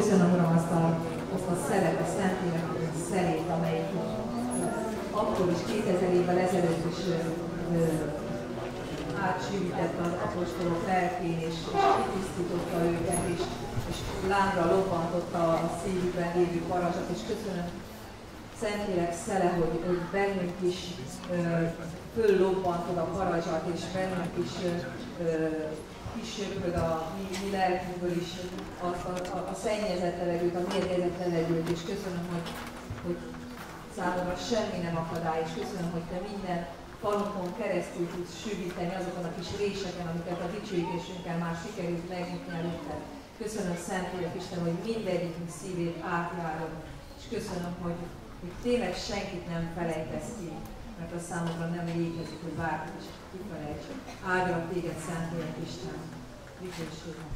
Köszönöm, Uram, azt a, azt a szeret, a Szentlélek szerét, amelyik akkor is 2000 évvel ezelőtt is ö, átsűrített az apostolok lelkén, és, és kitisztította őket, és, és lábra lobbantotta a szívükben lévő parazsat, és köszönöm Szentlélek szele, hogy, hogy bennünk is föllobbantod a parazsat, és bennünk is ö, kisöpöd a mi, mi lelkünkből is a, a, a, a szennyezett levegőt, a mérgezett levegőt, és köszönöm, hogy, hogy számomra semmi nem akadály, és köszönöm, hogy te minden falunkon keresztül tudsz sűvíteni azokon a kis réseken, amiket a dicsőítésünkkel már sikerült megnyitni előtted. Köszönöm Szentlélek Isten, hogy mindegyikünk szívét átjárod, és köszönöm, hogy, hogy tényleg senkit nem felejtesz ki, mert a számomra nem létezik, hogy bárkit is kifelejts. Áldjon téged Szentlélek Isten. 那个系统。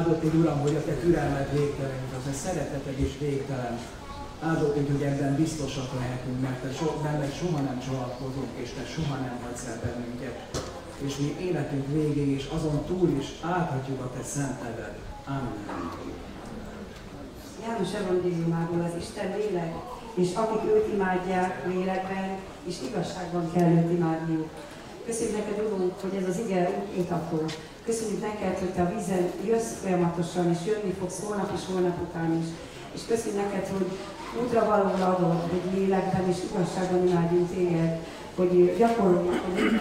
Áldott egy Uram, hogy a Te türelmed végtelen, a Te szereteted is végtelen. Áldott egy, hogy ebben biztosak lehetünk, mert Te so, benned soha nem csalatkozunk, és Te soha nem hagysz el bennünket. És mi életünk végéig és azon túl is áthatjuk a Te szent neved. Amen. János evangéliumából az Isten lélek, és akik őt imádják lélekben, és igazságban kell őt imádniuk. Köszönjük neked, Urunk, hogy ez az ige útmutató. Köszönjük neked, hogy te a vízen jössz folyamatosan, és jönni fogsz holnap és holnap után is. És köszönjük neked, hogy útra való adod, hogy lélekben és igazságban imádjunk téged, hogy gyakoroljuk, hogy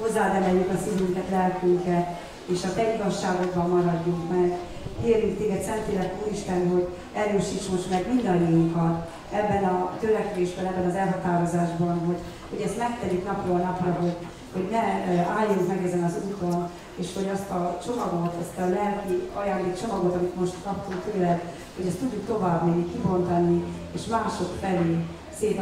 hozzád emeljük a szívünket, lelkünket, és a Te igazságodban maradjunk meg. Kérünk Téged, Szentlélek Úristen, hogy erősíts most meg mindannyiunkat ebben a törekvésben, ebben az elhatározásban, hogy, hogy ezt megtegyük napról napra, hogy, hogy ne álljunk meg ezen az úton, és hogy azt a csomagot, ezt a lelki ajándék csomagot, amit most kaptunk tőled, hogy ezt tudjuk továbbvinni, kibontani, és mások felé szét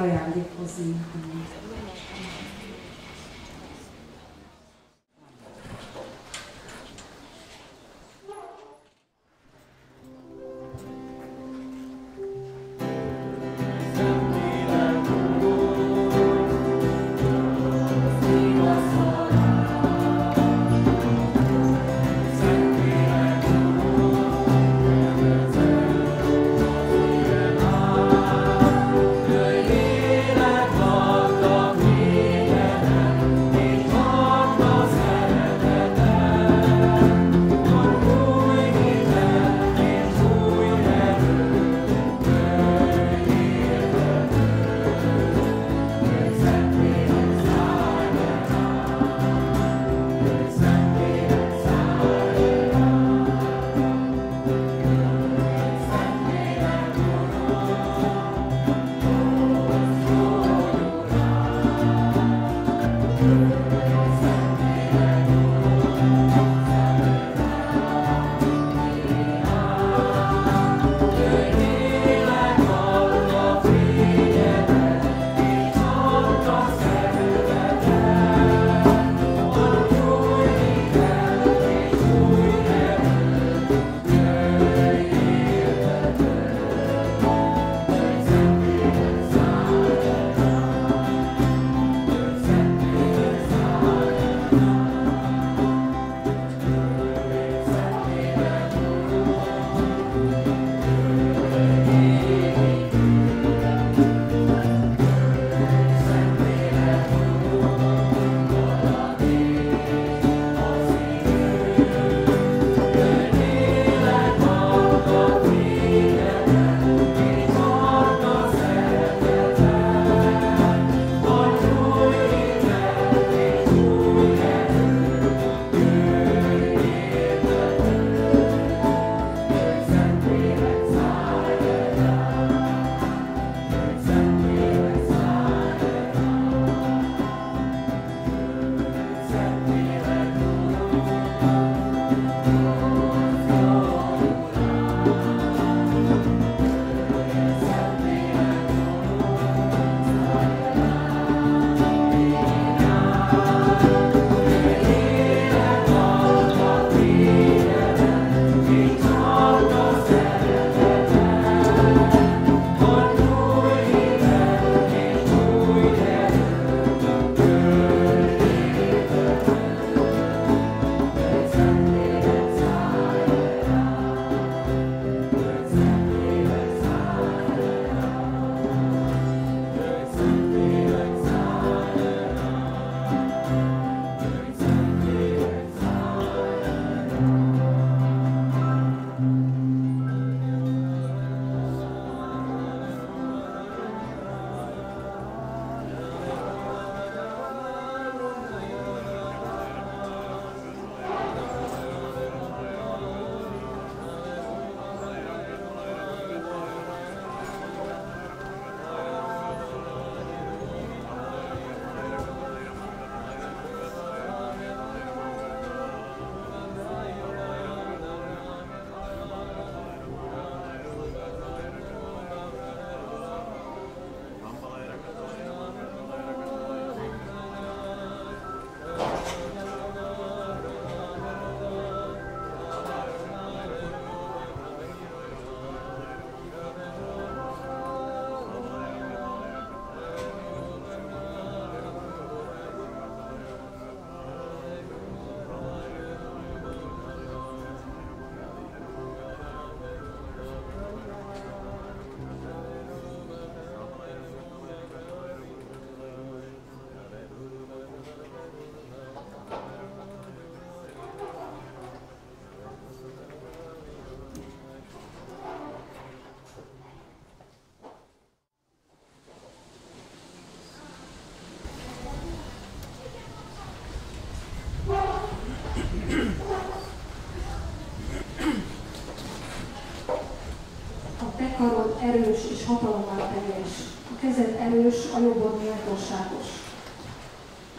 erős és hatalommal teljes. A kezed erős, a jobbod méltóságos.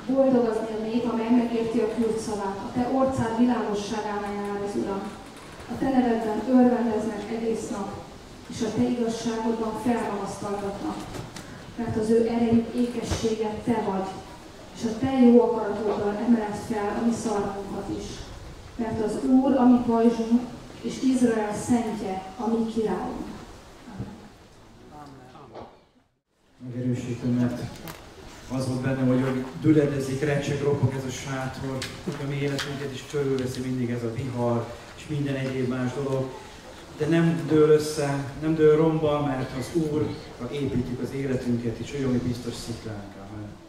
Boldog az a nép, amely megérti a küld szavát. A te orcád világosságánál áll az Uram. A te nevedben örvendeznek egész nap, és a te igazságodban felmagasztalgatnak. Mert az ő erejük ékessége te vagy, és a te jó akaratoddal emeled fel a mi szarvunkat is. Mert az Úr, a mi pajzsunk, és Izrael szentje, a mi. Megerősítem, mert az volt bennem, hogy, hogy düledezik, recseg, ropog ez a sátor, a mi életünket is körülveszi mindig ez a vihar, és minden egyéb más dolog. De nem dől össze, nem dől romba, mert az Úr építjük az életünket, és olyan, biztos sziklánk. Amen.